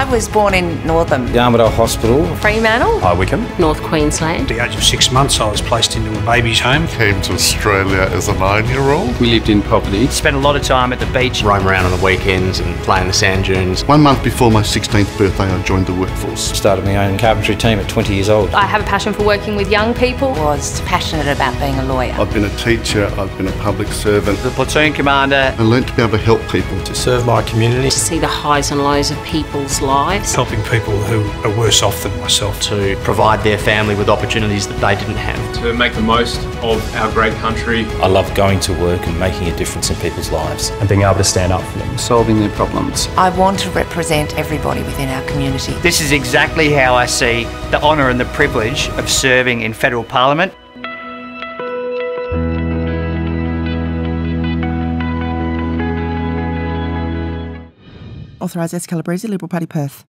I was born in Northam. The Armidale Hospital. Fremantle. High Wycombe. North Queensland. At the age of six months, I was placed into a baby's home. Came to Australia as a nine-year-old. We lived in property. Spent a lot of time at the beach. Roam around on the weekends and play in the sand dunes. One month before my 16th birthday, I joined the workforce. Started my own carpentry team at 20 years old. I have a passion for working with young people. Was passionate about being a lawyer. I've been a teacher, I've been a public servant. The platoon commander. I learned to be able to help people. To serve my community. To see the highs and lows of people's lives. Helping people who are worse off than myself. To provide their family with opportunities that they didn't have. To make the most of our great country. I love going to work and making a difference in people's lives. And being able to stand up for them. Solving their problems. I want to represent everybody within our community. This is exactly how I see the honour and the privilege of serving in federal parliament. Authorised S. Calabrese, Liberal Party Perth.